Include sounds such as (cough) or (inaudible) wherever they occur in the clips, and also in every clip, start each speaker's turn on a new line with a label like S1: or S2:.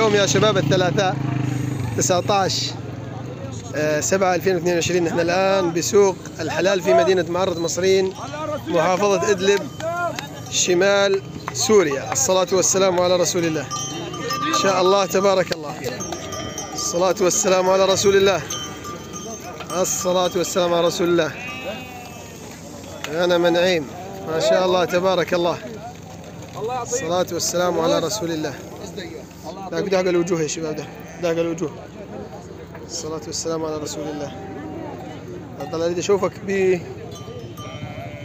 S1: اليوم يا شباب الثلاثاء 19 آه، 7 2022 نحن الآن بسوق الحلال في مدينة معرض مصرين محافظة إدلب شمال سوريا. الصلاة والسلام على رسول الله. إن شاء الله تبارك الله. الصلاة والسلام على رسول الله. الصلاة والسلام على رسول الله. غنم نعيم ما شاء الله تبارك الله. الصلاة والسلام على رسول الله. داق داق الوجوه يا شباب ده داق الوجوه. الصلاة والسلام على رسول الله. طلع أريد أشوفك ب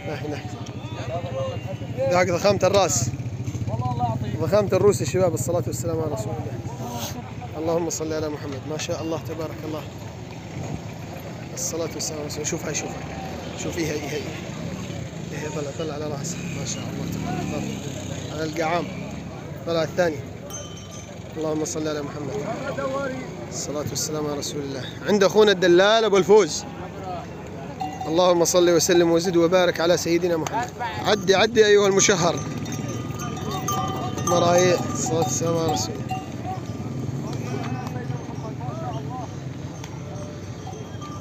S1: ناحية ناحية داق ضخامة الرأس. ضخامة الروس يا شباب الصلاة والسلام على رسول الله. اللهم صل على محمد. ما شاء الله تبارك الله. الصلاة والسلام على رسول الله. شوف هاي شوف. هي هي هي طلع طلع على رأسه. ما شاء الله تبارك الله. على القعام. طلع الثاني. اللهم صل على محمد. الصلاة والسلام على رسول الله. عند أخونا الدلال أبو الفوز. اللهم صل وسلم وزد وبارك على سيدنا محمد. عدي عدي أيها المشهر. مرايع الصلاة والسلام على رسول الله.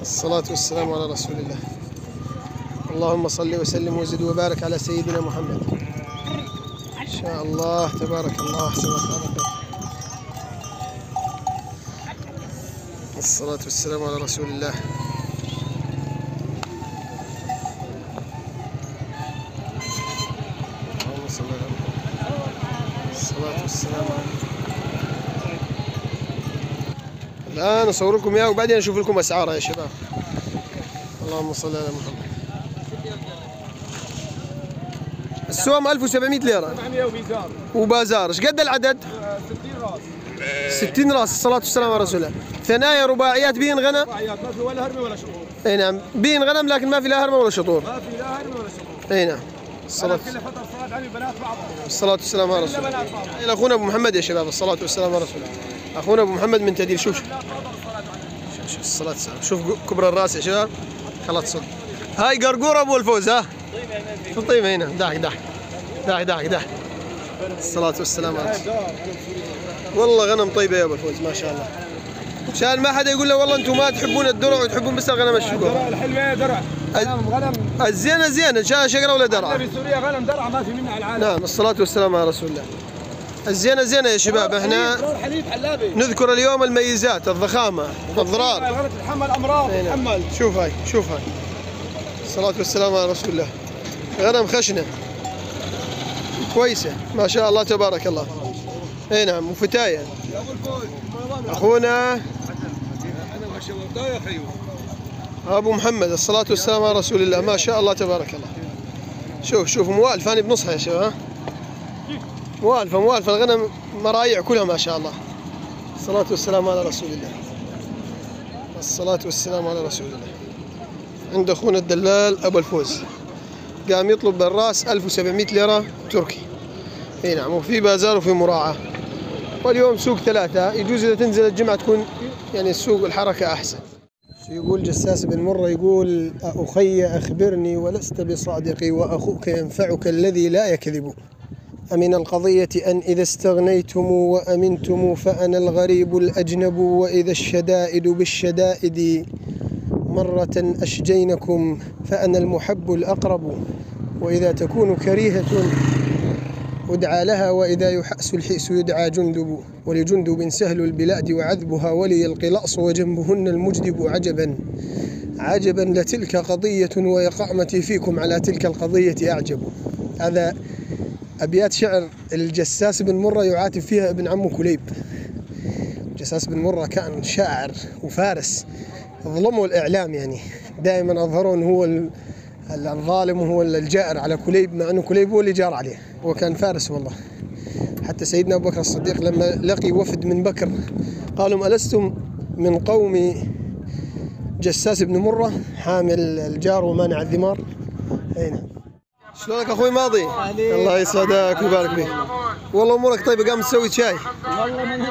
S1: الصلاة والسلام على رسول الله. اللهم صل وسلم وزد وبارك على سيدنا محمد. إن شاء الله تبارك الله. أحسن خالقك الصلاة والسلام على رسول الله. اللهم صل على محمد الصلاة والسلام على الآن أصور لكم إياه وبعدين أشوف لكم أسعارها يا شباب. اللهم صل على محمد. السوم 1700 ليرة.
S2: 800 وميزان.
S1: وبازار. إيش قد العدد؟
S2: 60 راس.
S1: 60 راس الصلاة والسلام على رسول الله. ثنايا رباعيات بين غنم؟
S2: رباعيات ما في ولا هرمي ولا شطور
S1: أي نعم بين غنم لكن ما في لا هرمة ولا شطور
S2: ما في لا هرمي ولا شطور
S1: أي نعم. الصلاة الصلاة والسلام على رسول الله. إلى أخونا أبو محمد يا شباب الصلاة والسلام على رسول الله. أخونا أبو محمد من تدير شوف شوف شوف الصلاة والسلام. شوف كبر الرأس يا شباب. خلاص صد هاي قرقورة أبو الفوز ها؟ شو طيبة هنا؟ داح داح داح داح داح الصلاة والسلام على رسول الله. والله غنم طيبة يا أبو الفوز ما شاء الله. عشان ما حدا يقول له والله أنتم ما تحبون الدرع وتحبون بس الغنم الشقر
S2: الحلوة درع. غنم غنم.
S1: الزينة زينة ان شاء شقرة ولا درع؟
S2: في سوريا غنم درع ما في منها على العالم.
S1: نعم الصلاة والسلام على رسول الله. الزينة زينة يا شباب
S2: إحنا
S1: نذكر اليوم الميزات الضخامة الضرار.
S2: الغنم تتحمل امراض
S1: أي نعم.
S2: تتحمل
S1: شوف هاي شوف هاي. الصلاة والسلام على رسول الله. غنم خشنة. كويسة. ما شاء الله تبارك الله. اي نعم وفتاية.
S2: يا ابو الفوز أخونا أنا
S1: أبو محمد الصلاة والسلام على رسول الله. ما شاء الله تبارك الله. شوف شوف موالفة أنا بنصها يا شباب ها؟ موالفة موالفة الغنم مرايع كلها ما شاء الله. الصلاة والسلام على رسول الله. الصلاة والسلام على رسول الله. عند أخونا الدلال أبو الفوز. قام يطلب بالرأس 1700 ليرة تركي. أي نعم وفي بازار وفي مراعاة. واليوم سوق ثلاثة يجوز إذا تنزل الجمعة تكون يعني السوق الحركة أحسن. يقول جساس بن مرة؟ يقول أخي أخبرني ولست بصادق وأخوك ينفعك الذي لا يكذب. أمن القضية أن إذا استغنيتم وأمنتم فأنا الغريب الأجنب وإذا الشدائد بالشدائد مرة أشجينكم فأنا المحب الأقرب. وإذا تكون كريهة أدعى لها وإذا يحأس الحئس يدعى جندب ولجندب سهل البلاد وعذبها ولي القلاص وجنبهن المجدب عجبا. عجبا لتلك قضية ويقعمتي فيكم على تلك القضية أعجب. هذا أبيات شعر الجساس بن مرة يعاتب فيها ابن عمه كليب. جساس بن مرة كان شاعر وفارس ظلموا الإعلام يعني. دائما أظهروا هو الظالم وهو الجائر على كليب مع أنه كليب هو اللي جار عليه. هو كان فارس والله. حتى سيدنا أبو بكر الصديق لما لقي وفد من بكر قالوا ألستم من قوم جساس بن مرة حامل الجار ومانع الذمار أي نعم. شلونك أخوي ماضي؟ الله يسعدك ويبارك فيك. والله أمورك طيبة قام تسوي شاي.
S2: والله من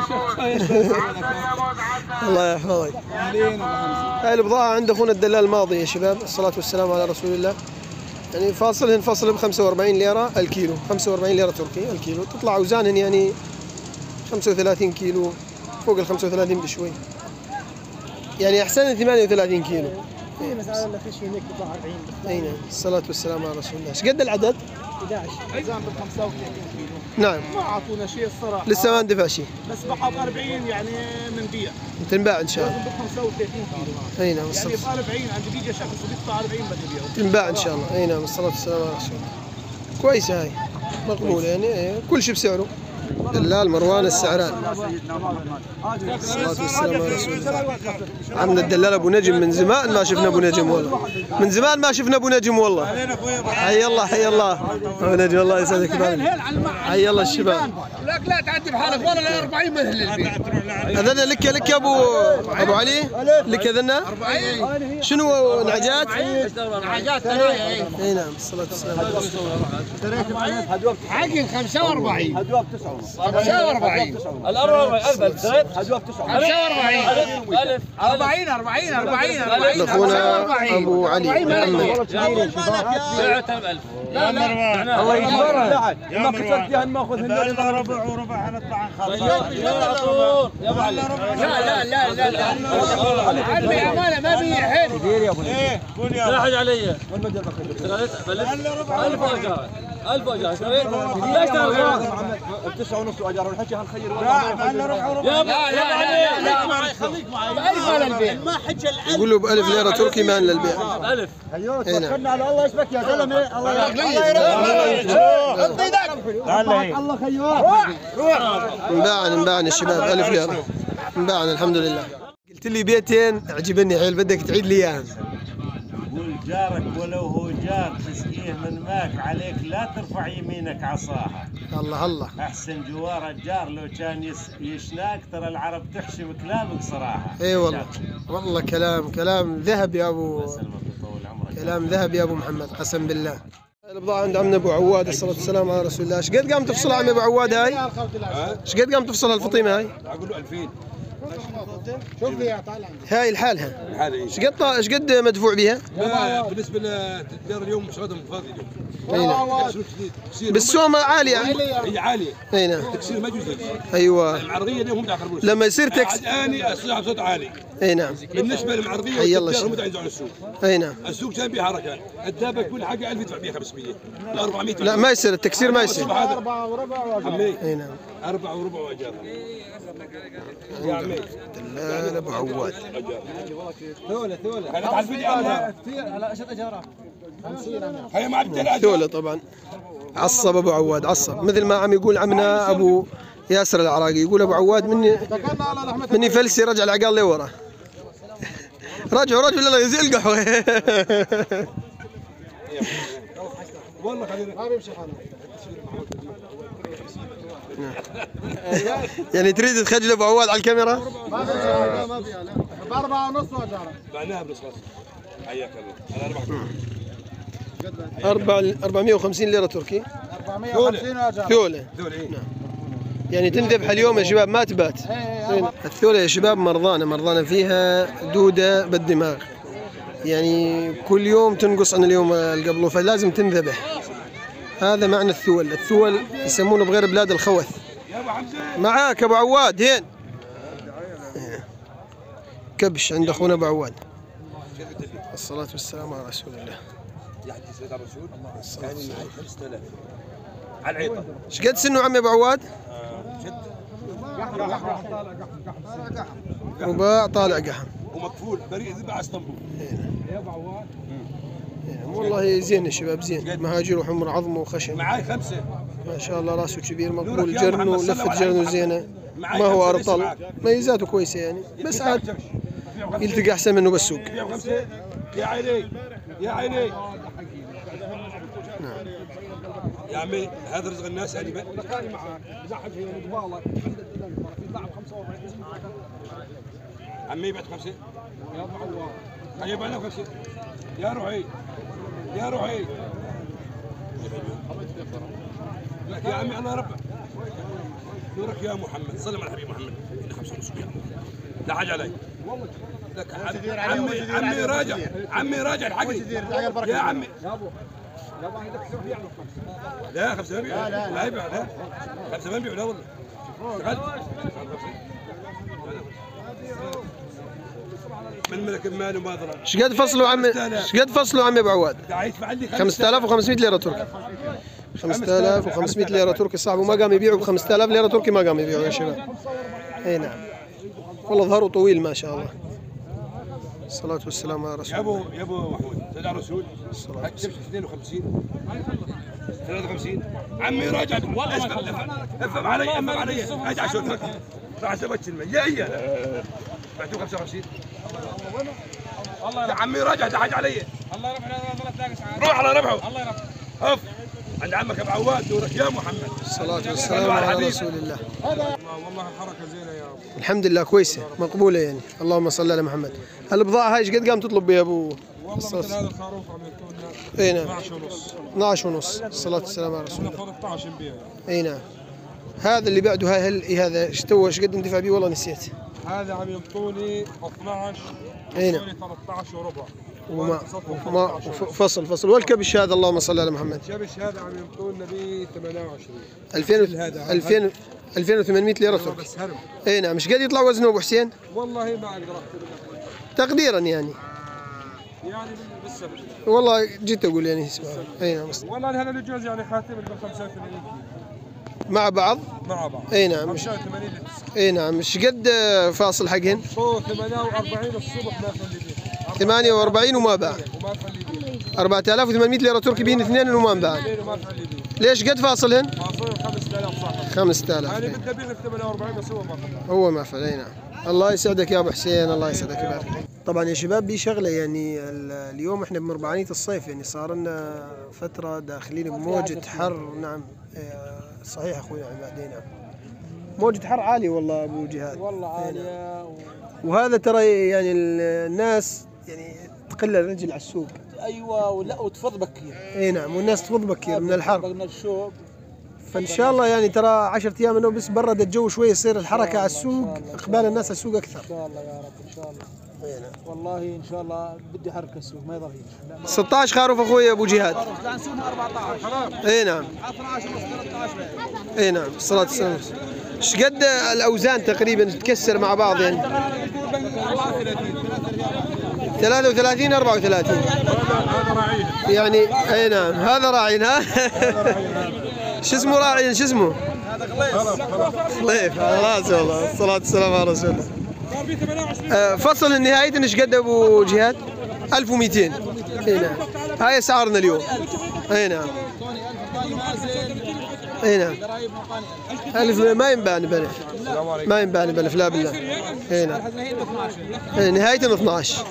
S1: الله يحفظك. هاي البضاعة عند أخونا الدلال ماضي يا شباب، الصلاة والسلام على رسول الله. يعني فاصلهن فصل ب 45 ليرة الكيلو، 45 ليرة تركي الكيلو، تطلع اوزانهن يعني 35 كيلو. فوق ال 35 بشوي. يعني أحسن من 38 كيلو.
S3: في مسألة لا فيش هناك تطلع 40 بس
S1: اي نعم. الصلاة والسلام على رسول الله. إيش قد العدد؟
S3: 11 ميزان بال 35 كيلو.
S1: نعم.
S3: ما أعطونا شيء الصراحة.
S1: لسه ما اندفع شيء.
S3: بس بحط 40 يعني من بيع
S1: تنباع إن شاء
S3: لازم
S1: الله
S3: بال 35 كيلو
S1: أي نعم
S3: يعني ب 40 عندي بيجي شخص بيدفع 40 بدي بيعه
S1: تنباع إن شاء الله. أي نعم الصلاة والسلام على رسول الله كويسة هاي. مقبولة يعني. كل شيء بسعره. دلال مروان السعران. الصلاة والسلام على رسول الله. عمنا الدلال أبو نجم من زمان ما شفنا أبو نجم والله. من زمان ما شفنا أبو نجم والله. حي الله حي الله. أبو نجم الله يسعدك. حي الله الشباب.
S2: لك لا تعدي بحالك ولا لا 40 مثل البيت.
S1: أذن لك لك يا أبو أبو علي؟ لك اذن شنو نعجات؟
S2: حاجات ثانية
S1: إي نعم الصلاة والسلام الله
S2: حقي 45 هدوء ب 45
S4: الأربعة ألف ألف اشتريت؟
S2: 45
S4: ألف
S2: 40 40 40 40
S1: أخونا أبو علي. محمد
S4: بعتها بألف
S2: لا لا
S4: الله يجبرها
S3: ما كسرت فيها ناخذ
S4: لا ربع وربع حنطلع عن خط لا
S2: لا لا لا لا عمي عماله ما بيع حيل
S4: دير يا ابو إيه قول يا سلاحج علي بلد بلد ربع 1000 اجار ليش تعرف
S3: ونص اجار هنخير
S4: يا
S2: لا لا لا
S1: ليره تركي مان للبيع 1000 أيوه
S3: على الله يسبك يا زلمه الله الله الله خيوان روح روح
S1: انباعن انباعن الشباب 1000 ليره انباعن الحمد لله قلت لي بيتين عجبني حيل بدك تعيد لي اياهم
S5: قول جارك ولو هو جار تسقيه من ماك عليك لا ترفع يمينك عصاها.
S1: الله الله.
S5: أحسن جوار الجار لو كان يشناك ترى العرب تحشم كلامك صراحة.
S1: إي والله. والله كلام كلام ذهب يا ابو كلام ذهب يا أبو محمد قسم بالله. البضاعة عند عمنا أبو عواد الصلاة والسلام على رسول الله، إيش قد قام تفصلها عمي أبو عواد هاي؟ إيش قد قام تفصلها الفطيمة هاي؟
S2: أقول له 2000
S3: شوف يا طالع.
S1: هاي لحالها،
S2: الحاله
S1: إيش قد إيش قد مدفوع بها؟
S2: بالنسبة للتجار اليوم شغلهم فاضي اليوم.
S1: أي نعم.
S2: تكسير تكسير
S1: عالية.
S2: هي عالية.
S1: أي نعم.
S2: تكسير ما يجوز.
S1: أيوه.
S2: العرضية اليوم هم يعقربون
S1: لما يصير تكس
S2: اني اسرع بصوت عالي.
S1: إي نعم.
S2: بالنسبة للمعرضيه
S1: حي الله
S2: هم على السوق.
S1: إي نعم.
S2: السوق كان فيه حركة. الدابة كل حاجة 1000 يدفع فيها 500 ل 400
S1: لا ما يصير التكسير ما يصير.
S2: هذا
S3: أربعة وربع
S2: عمي
S1: اي نعم
S2: أربعة وربع وأجار يا عمي
S1: دلال أبو عواد.
S2: فيدي عنها
S3: هلا؟ 50
S2: هي ما
S1: ثولة طبعا. عصب أبو عواد عصب. مثل ما عم يقول عمنا أبو ياسر العراقي. يقول أبو عواد مني مني فلسي رجع العقال لورا رجعوا رجعوا لا
S2: والله خلينا
S3: ما بيمشي حاله
S1: يعني تريد تخجل ابو عواد على الكاميرا؟
S3: ما بيمشي ما بيها لا بأربعة ونص واجارها
S2: معناها بنص حياك الله. أربعة.
S1: أربع 450 ليرة تركي.
S3: 450 واجارها
S1: ثولة.
S2: دول إيه.
S1: يعني تنذبح اليوم يا شباب ما تبات. الثولة يا شباب مرضانة مرضانة فيها دودة بالدماغ. يعني كل يوم تنقص عن اليوم اللي قبله فلازم تنذبح. هذا معنى الثول. الثول يسمونه بغير بلاد الخوث. معاك أبو عواد هين. كبش عند أخونا أبو عواد. الصلاة والسلام على رسول الله.
S2: يحكي سيدنا الرسول؟ كان معي 5000 على العيطة.
S1: إيش قد سنه عمي أبو عواد؟ رباع طالع قحم
S2: ومكفول بريء ذبح اسطنبول.
S1: والله زين يا شباب زين. مهاجر وحمر عظم وخشن
S2: معاي خمسة.
S1: ما شاء الله راسه كبير مقبول. جرنه
S2: الله
S1: جرنه
S2: معاي
S1: ما هو
S2: معاك؟
S1: ميزاته كويسة يعني. بس عاد يلتقي أحسن منه بالسوق
S2: يا عيني. يا عيني. يا عمي هذا رزق الناس هذه. بقى
S3: مكاني معك زحف هي قبالك في لاعب 45
S2: عمي بعت خمسة.
S3: يا ابو عواد
S2: طيب أنا خمسة. يا روحي. يا روحي. لك يا عمي أنا ربع نورك يا محمد. صلي على الحبيب محمد. خمسة ونص يا لا حاجة علي. لك عم- عمي عمي راجع. عمي راجع الحقني يا عمي. لا خمسة ما بيعوا لا لا. يبيع لا. خمسة ما بيعوا لا والله. من ملك المال وما ضرب
S1: إيش قد فصلوا عمي إيش قد فصلوا عمي أبو عواد؟
S2: قاعد يدفع لي
S1: 5500 ليرة تركي. 5500 ليرة تركي صاحبه ما قام يبيعوا ب 5000 ليرة تركي ما قام يبيعوا يا شباب. أي نعم. والله ظهره طويل ما شاء الله. الصلاة والسلام على
S2: يا
S1: رسول
S2: ابو يا أبو محمود سيدنا رسول. تمشي 52 53 عمي راجع افهم افهم علي افهم علي. ارجع شوفك راح اسويت المية هي هي بعتوه 55 يا عمي راجع تعال علي.
S3: الله يرفع
S2: روح على ربحه الله يرفع اوف عند عمك أبو عواد دورك. يا محمد.
S1: الصلاة والسلام على رسول الله.
S3: والله الحركة زينة يا
S1: الحمد لله كويسة مقبولة يعني. اللهم صل على محمد. البضاعة هاي إيش قد قام تطلب بها أبو؟
S3: والله مثل هذا الخروف عم يكون
S1: إي نعم.
S3: 12 ونص.
S1: 12 ونص. الصلاة والسلام على رسول الله.
S3: ناخذ 12 نبيع
S1: إي نعم. هذا اللي بعده هاي هل إيه هذا إيش تو؟ إيش قد اندفع بيه؟ والله نسيت.
S3: هذا عم ينطوني 12
S1: إي نعم.
S3: ينطوني 13 وربع.
S1: وما وما فصل فصل. والكبش هذا اللهم صل على محمد.
S3: كبش هذا عم ينطونا ب 28
S1: 2000 2000 2800 ليرة. تركي
S3: بس هرم
S1: إي نعم. إيش قد يطلع وزنه أبو حسين؟
S3: والله ما أقدر
S1: تقديرا يعني.
S3: يعني بالسبب
S1: والله جيت أقول يعني اسمع. إي نعم.
S3: والله هذا الجوز يعني خاتم ب 85 كيلو
S1: مع بعض؟
S3: مع بعض.
S1: إي نعم. مش
S3: 85 لتر
S1: إي نعم. إيش قد فاصل حقهن؟
S3: هو 48 الصبح ما خلي بيه
S1: 48 وما باع
S3: وما خلي بيه
S1: 4800 ليرة تركي بين اثنين وما
S3: بيه
S1: ليش قد فاصلهن؟
S3: فاصل 5000 صاحب
S1: 5000
S3: أنا بدي ابيع ب 48 بس هو ما خلى
S1: هو ما فعل أي نعم. الله يسعدك يا أبو حسين الله يسعدك يبارك. طبعا يا شباب بي شغلة يعني ال- اليوم إحنا بمربعانية الصيف يعني صار لنا فترة داخلين بموجة حر. نعم. إيه، صحيح أخوي عماد إي نعم موجة حر عالية والله أبو جهاد.
S6: والله
S1: نعم.
S6: عالية و...
S1: وهذا ترى يعني ال- الناس يعني تقل الرجل على السوق.
S6: أيوه ولا وتفض بكير.
S1: أي نعم والناس تفض بكير من الحر.
S6: بقنا الشوب
S1: فان شاء الله يعني ترى 10 أيام إنه بس برد الجو شوي يصير الحركة على السوق إقبال الناس على السوق أكثر.
S6: إن شاء الله يا رب إن شاء الله.
S1: نعم.
S6: والله إن شاء الله بدي حركة السوق ما يضل هيك لا
S1: 16 خروف أخوي أبو جهاد.
S6: لا نسومها 14
S1: إي نعم.
S6: 12 ونص 13
S1: إي نعم الصلاة والسلام إيش قد الأوزان تقريبا تتكسر مع بعض يعني. 33 34 يعني إي نعم هذا راعي ها؟ شو اسمه راعي؟ شو اسمه؟ خليف على راسي والله الصلاة والسلام على رسول الله. آه، فصل النهاية إيش قد أبو جهاد؟ 1200 إي نعم. هاي اسعارنا اليوم. إي نعم. إي نعم. ألف ما ينباع بلف ما ينباع بلف لا بالله. إي نعم. نهاية 12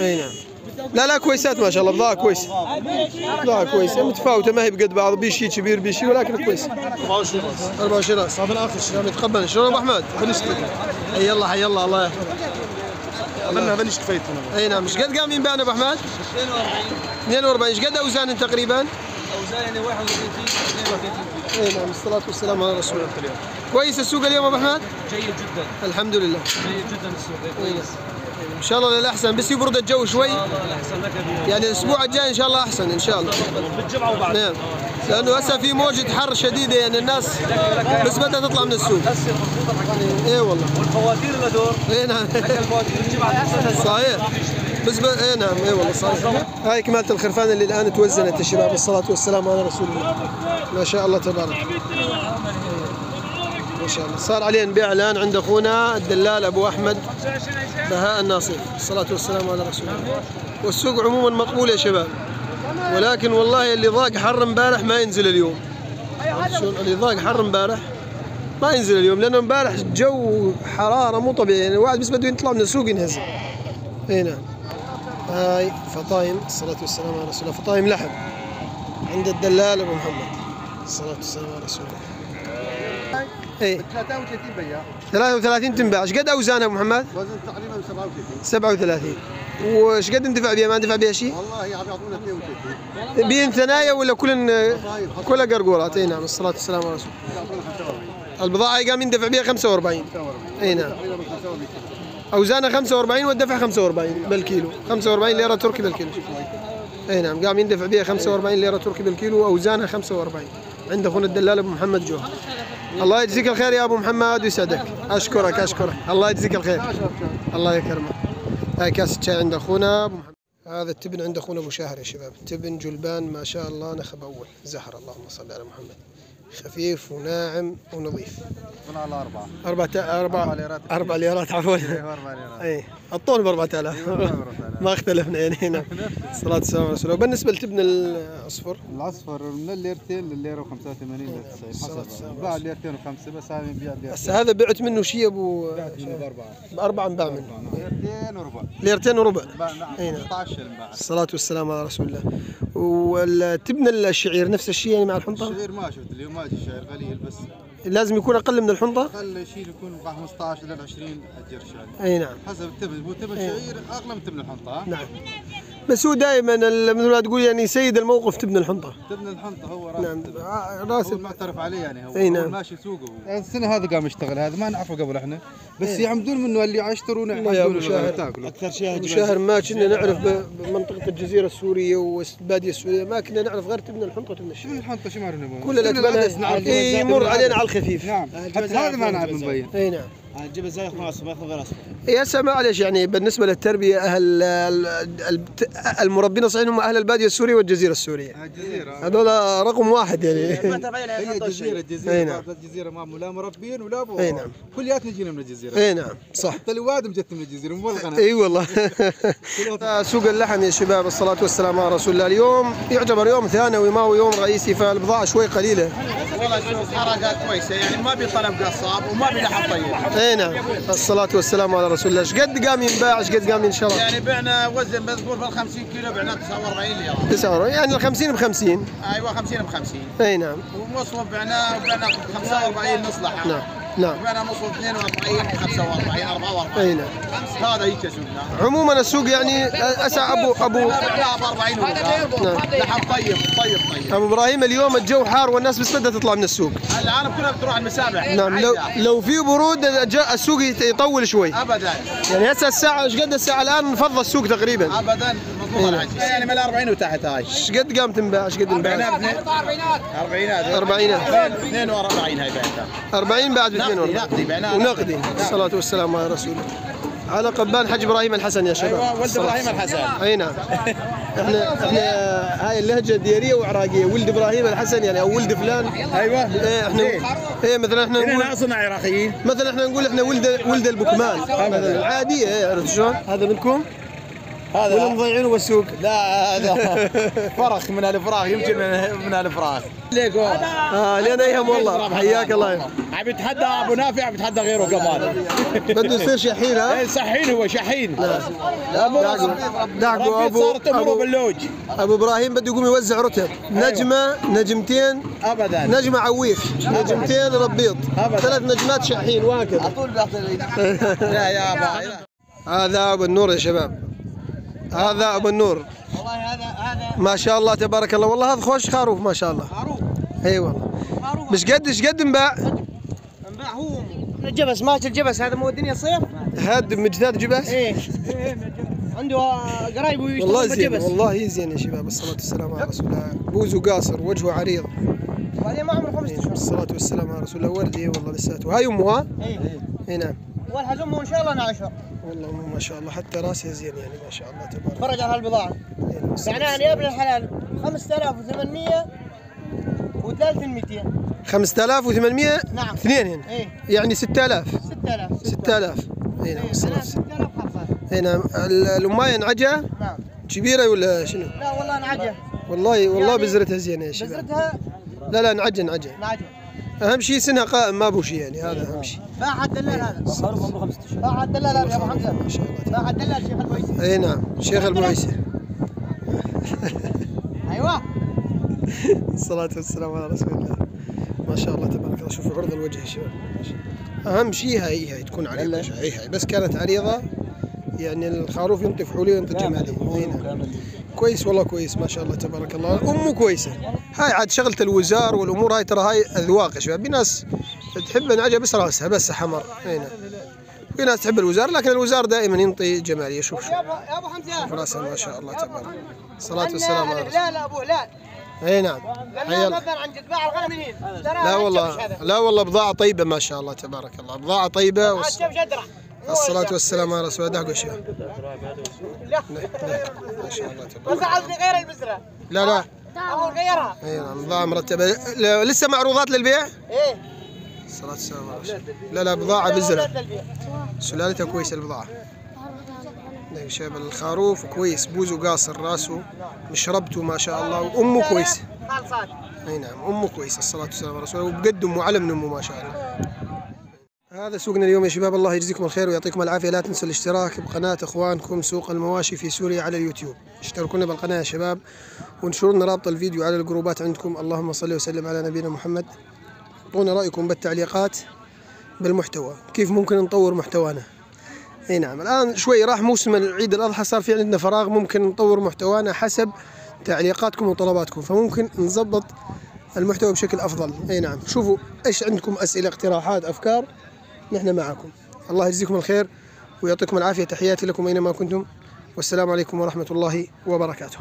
S1: إي نعم. لا لا كويسات ما شاء الله بضاعة كويسة بضاعة كويسة متفاوتة ما هي بقد بعض بيشي كبير بيشي ولكن كويس. 24 راس. هذا الآخر شلون يتقبل. شلون أبو أحمد؟ حي الله حي الله الله يحفظك.
S3: عملنا بلش كفيت
S1: أي نعم. إيش قد قام ينباع أبو أحمد؟ 42 إيش قد اوزان تقريبا؟
S6: اوزان 31 32
S1: اي نعم. الصلاة والسلام على رسول الله. كويس السوق اليوم أبو أحمد؟
S6: جيد جدا.
S1: الحمد لله.
S6: جيد جدا السوق. كويس
S1: إن شاء الله للأحسن. بس يبرد الجو شوي. يعني الأسبوع الجاي إن شاء الله أحسن إن شاء الله.
S6: بالجمعة وبعد.
S1: نعم. لأنه هسه في موجة حر شديدة يعني الناس بس بدها تطلع من السوق. اي والله.
S6: والفواتير لدور
S1: اي نعم. صحيح. بس ب... اي نعم. اي والله صحيح. هاي كمالة الخرفان اللي الآن توزنت يا شباب. الصلاة والسلام على رسول الله. ما شاء الله تبارك. ما شاء الله. صار عليه نبيع الآن عند أخونا الدلال أبو أحمد. بهاء الناصر. الصلاة والسلام على رسول الله. والسوق عموما مقبول يا شباب. ولكن والله اللي ضاق حر امبارح ما ينزل اليوم. اللي ضاق حر امبارح ما ينزل اليوم لأنه امبارح جو حرارة مو طبيعي. يعني الواحد بس بده يطلع من السوق ينهزم أي نعم. هاي فطايم. الصلاة والسلام على رسول الله. فطايم لحم. عند الدلال أبو محمد. الصلاة والسلام على رسول الله. اي
S3: 33 بياع
S1: 33 تنباع إيش قد اوزان ابو محمد؟
S3: وزن تقريبا 37
S1: 37 وإيش قد اندفع بها ما اندفع بها شيء؟
S3: والله عم يعطونا 32
S1: بين ثنايا ولا كلن كلها قرقورات؟ إي نعم الصلاة والسلام على رسول الله.
S3: يعطونا 45
S1: البضاعة قام يندفع بها 45 إي نعم.
S3: تقريبا 45
S1: اوزانها 45 والدفع 45 بالكيلو. 45 ليرة تركي بالكيلو. إي نعم قام يندفع بها 45 ليرة تركي بالكيلو واوزانها 45 عند أخونا الدلال أبو محمد جوهر. الله يجزيك الخير يا أبو محمد ويسعدك. أشكرك أشكرك. الله يجزيك الخير. الله يكرمك. هاي كاسة شاي عند أخونا أبو محمد. هذا التبن عند أخونا أبو شاهر يا شباب. تبن جلبان ما شاء الله نخب أول. زهر اللهم صل على محمد. خفيف وناعم ونظيف.
S3: على أربعة.
S1: أربعة أربعة
S3: ليرات.
S1: أربع ليرات عفوا.
S3: أربعة ليرات.
S1: أي الطول ب 4000 ما اختلفنا يعني هنا. (laughs) الصلاة والسلام على رسول الله. بالنسبة لتبن الأصفر؟
S3: الأصفر من الليرتين لليرة و85 لل 90 حسب. باع الليرتين وخمسة بس هذا نبيع الليرتين
S1: هسه هذا بعت منه شيء أبو
S3: بأربعة.
S1: بأربعة انباع منه.
S3: ليرتين وربع.
S1: ليرتين وربع.
S3: نعم
S1: أي نعم.
S3: 16 انباع
S1: الصلاة والسلام على رسول الله. والتبن الشعير نفس الشيء يعني مع الحنطة؟
S3: الشعير ما شفت اليوم ما جي الشعير قليل بس.
S1: لازم يكون أقل من الحنطة؟
S3: خلي شيء يكون بقى 15 لل 20 قرش يعني
S1: أي نعم.
S3: حسب التبن هو تبن
S1: إيه.
S3: شعير أغلى من تبن الحنطة؟
S1: نعم. بس هو دائما مثل ما تقول يعني سيد الموقف تبن الحنطة.
S3: تبن الحنطة هو راس
S1: نعم. آه، راس
S3: المعترف عليه يعني هو, هو
S1: نعم.
S3: ماشي سوقه. هو السنة هذا قام يشتغل هذا ما نعرفه قبل إحنا. بس
S1: إيه.
S3: يعمدون منه اللي يحمدون
S1: شاهر.
S3: تاكلوا
S5: أكثر شيء
S1: شهر ما كنا نعرف ب- بمنطقة الجزيرة السورية والبادية السورية ما كنا نعرف غير تبن الحنطة وتبن
S3: شنو
S1: الشعير
S3: الحنطة شو ما
S1: كل
S3: نعرف
S1: يمر علينا على الخفيف.
S3: نعم. حتى هذا ما نعرف مبين
S1: إي نعم.
S5: جبل زي خلاص ما
S1: يا سا معلش يعني بالنسبة للتربية أهل ال- ال- المربين الصحيحين هم أهل البادية السورية والجزيرة السورية.
S3: الجزيرة.
S1: هذول رقم واحد يعني. (laughs)
S3: هي الجزيره
S1: أي
S3: الجزيرة
S1: نعم.
S3: الجزيره ما لا مربين ولا ابو
S1: أي نعم.
S3: كلياتنا جينا من الجزيرة.
S1: أي نعم صح.
S3: حتى الوادم جت من الجزيرة مو الغنم.
S1: أي والله. (laughs) سوق اللحم يا شباب الصلاة والسلام على رسول الله. اليوم يعتبر يوم ثانوي ما هو يوم رئيسي فالبضاعة شوي قليلة.
S7: والله السوق حركات كويسة. يعني ما بيطلب قصاب وما بيلحم طيب.
S1: اي نعم الصلاة والسلام على رسول الله. إيش قد قام ينباع إيش قد قام ينشرى
S7: يعني بعنا وزن بتقول في ال 50 كيلو بعنا 49 ليرة.
S1: 9 يعني ال 50 ب 50
S7: أيوه 50 ب 50
S1: أي نعم.
S7: ومصوب بعنا بعنا 45 نص لحم
S1: نعم. نعم.
S7: بعنا مصوب 42 45 44
S1: أي نعم.
S7: هذا هيك سوقنا
S1: عموما السوق يعني اسع ابو ابو
S7: ب 40 ورقه
S1: نعم.
S7: لحم طيب طيب طيب.
S1: أبو إبراهيم اليوم الجو حار والناس بس بدها تطلع من السوق.
S7: العالم كلها بتروح على المسابح.
S1: نعم لو. لو في برود السوق يطول شوي.
S7: ابدا.
S1: يعني هسه الساعة إيش قد الساعة الآن؟ فضى السوق تقريبا.
S7: ابدا. يعني من 40 وتحت هاي.
S1: إيش قد قام تنباع إيش قد انباع
S7: باثنين أربعينات.
S1: أربعينات.
S7: 42 هاي بعتها
S1: 40 بعد ب
S7: نقدي
S1: 42
S7: نقدي بعناه
S1: ونقدي. الصلاة والسلام على رسول الله. على قبان حج إبراهيم الحسن يا شباب.
S7: أيوه ولد
S1: الصلاة.
S7: إبراهيم الحسن.
S1: أي نعم. إحنا إحنا هاي اللهجة ديارية وعراقية. ولد إبراهيم الحسن يعني أو ولد فلان.
S7: أيوه.
S1: إيه إحنا إيه. مثلا إحنا نقول
S7: أصلا عراقيين.
S1: مثلا إحنا نقول إحنا ولد ولد البكمان. العاديه إيه عرفت شلون؟ هذا منكم؟ ولا
S7: هذا
S1: مضيعينه بالسوق؟
S7: لا هذا (laughs) فرخ من الفراخ يمكن من من الفراخ. ليكو
S1: آه لنا ايهم والله. حياك الله.
S7: عم يتحدى أبو نافع عم يتحدى غيره كمان.
S1: بده يصير شحيل ها؟
S7: إيه، صحين هو شحين ربيت
S1: أبو
S7: صارت اموره
S1: ابو,
S7: باللوج.
S1: أبو إبراهيم بده يقوم يوزع رتب. نجمة نجمتين.
S7: ابدا.
S1: نجمة عويف. نجمتين ربيط. ثلاث نجمات شحين وهكذا (laughs)
S7: لا يا أبا
S1: هذا أبو النور يا شباب. هذا أبو النور.
S7: والله هذا هذا
S1: ما شاء الله تبارك الله. والله هذا خوش خروف ما شاء الله.
S7: معروف
S1: إي والله. مش قد إيش قد انباع؟
S7: انباع هو. الجبس مات الجبس. هذا مو الدنيا صيف؟
S1: هاد مجداد جبس؟
S7: إيه. عنده قرايبه
S1: والله زين والله زين يا شباب. الصلاة والسلام على رسول الله. بوزه قاصر وجهه عريض.
S7: وبعدين ما عمره خمس اشهر
S1: الصلاة والسلام على رسول الله. وردي والله لساته. هاي امها
S7: إيه.
S1: اي نعم.
S7: والحج امه إن شاء الله نعشر
S1: والله ما شاء الله حتى راسها زين يعني ما شاء الله تبارك
S7: فرج على هالبضاعة.
S1: الله. يعني
S7: معناها يا ابن الحلال 5800 و3200
S1: 5800
S7: نعم.
S1: اثنين هنا.
S7: إيه.
S1: يعني 6000
S7: 6000
S1: 6000 اي نعم الصلاة
S7: معناها
S1: والسلام
S7: 6000 خمسة
S1: اي نعم. ال- الأماية نعجة؟
S7: نعم.
S1: كبيرة ولا شنو؟
S7: لا والله نعجة.
S1: والله والله
S7: يعني
S1: بذرتها زينة يا شباب.
S7: بذرتها؟
S1: لا لا نعجة نعجة.
S7: نعجة.
S1: أهم شيء سنها قائم ما بو شيء يعني هذا أهم شيء
S7: باع الدلال هذا. باع الدلال هذا يا أبو حمزة.
S1: ما شاء الله.
S7: باع الدلال شيخ البويسي.
S1: أي نعم شيخ المعيسة
S7: أيوه.
S1: الصلاة والسلام على رسول الله. ما شاء الله تبارك الله. شوفوا عرض الوجه يا شباب. ما. أهم شيء هاي هاي تكون عريضة هاي هاي. بس كانت عريضة يعني الخروف ينطف حولي وينطف جمالي. أي نعم. كويس والله كويس ما شاء الله تبارك الله. امه كويسة. هاي عاد شغلة الوزار والأمور هاي ترى هاي اذواق شباب في ناس تحب بس راسها بس حمر. أي نعم. في ناس تحب الوزار لكن الوزار دائما ينطي جمالية. شوف شوف. شوف راسها ما شاء الله تبارك الصلاه والسلام على رسول
S7: لا لا أبو لا.
S1: أي نعم. الله. لا والله لا والله بضاعة طيبة ما شاء الله تبارك الله. والص-
S8: شدرة
S1: الصلاة والسلام على رسول الله. دقوا شيخ
S8: لا.
S1: ما شاء الله تبارك.
S8: عاوزني غير البزرة
S1: لا لا.
S8: غيرها
S1: اي نعم بضاعة مرتبة ل- لسه معروضات للبيع؟
S8: إيه.
S1: الصلاة والسلام على رسول الله. لا لا بضاعة بزرة. سلالتها كويسة البضاعة. نعم، شاب الخروف كويس بوزه قاصر راسه مشربته ما شاء الله. وأمه كويسه أي نعم أمه كويسة الصلاة والسلام على رسول الله. وبقد أمه على من أمه ما شاء الله. هذا سوقنا اليوم يا شباب. الله يجزيكم الخير ويعطيكم العافية. لا تنسوا الاشتراك بقناة إخوانكم سوق المواشي في سوريا على اليوتيوب. اشتركونا بالقناة يا شباب وانشروا لنا رابط الفيديو على الجروبات عندكم. اللهم صل وسلم على نبينا محمد. أعطونا رأيكم بالتعليقات بالمحتوى. كيف ممكن نطور محتوانا؟ إي نعم. الآن شوي راح موسم العيد الأضحى. صار في عندنا فراغ ممكن نطور محتوانا حسب تعليقاتكم وطلباتكم. فممكن نظبط المحتوى بشكل أفضل. إي نعم. شوفوا إيش عندكم أسئلة اقتراحات أفكار. نحن معكم. الله يجزيكم الخير ويعطيكم العافية. تحياتي لكم أينما كنتم. والسلام عليكم ورحمة الله وبركاته.